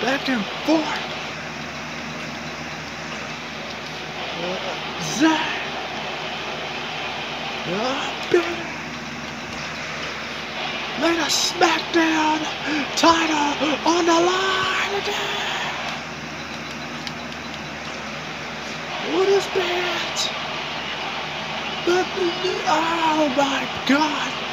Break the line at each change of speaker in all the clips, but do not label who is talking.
back and forth. Zayn. Oh, baby. Later SmackDown title on the line again. What is that? But, oh my god.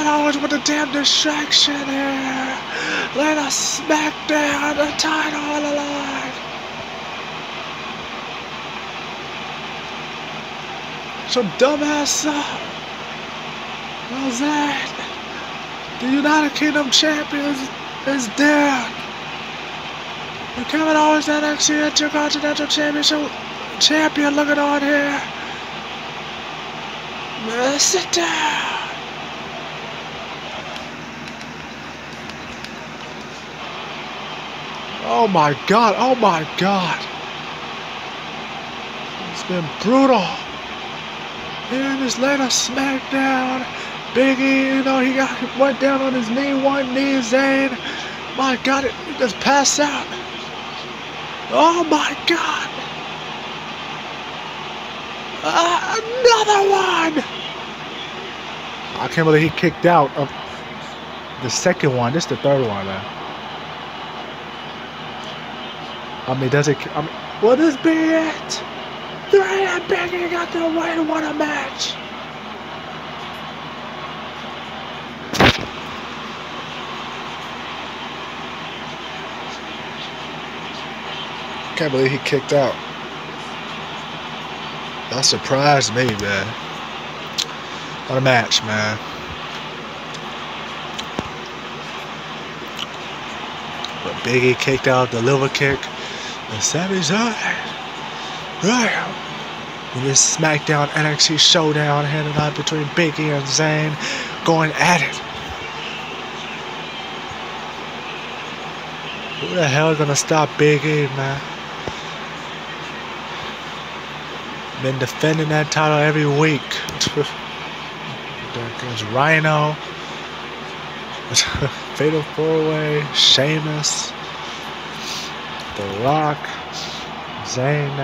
Kevin Owens with a damn distraction here. Later SmackDown the title on the line. Some dumbass stuff. How's that? The United Kingdom Champions is down. And Kevin Owens NXT Intercontinental Championship champion looking on here. Uh, sit down. Oh my god, oh my god. It's been brutal. In this latest SmackDown, Biggie, you know, he got went down on his knee, one knee, Zayn. My God, it, he just passed out. Oh my God! Uh, another one! I can't believe he kicked out of the second one. This is the third one, man. I mean, does it? I mean, will this be it? Three and Biggie got the way to win a match. Can't believe he kicked out. That surprised me, man. What a match, man. But Biggie kicked out the liver kick. Sami Zayn. Right. In this SmackDown NXT showdown headed on between Biggie and Zayn going at it. Who the hell is gonna stop Big E, man? Been defending that title every week. There's Rhyno, Fatal Four Way, Sheamus, The Rock, Zayn.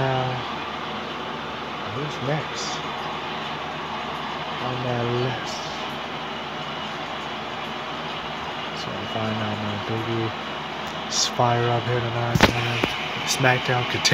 Who's next on that list? So I find out my Biggie. Fire up here tonight. SmackDown continues.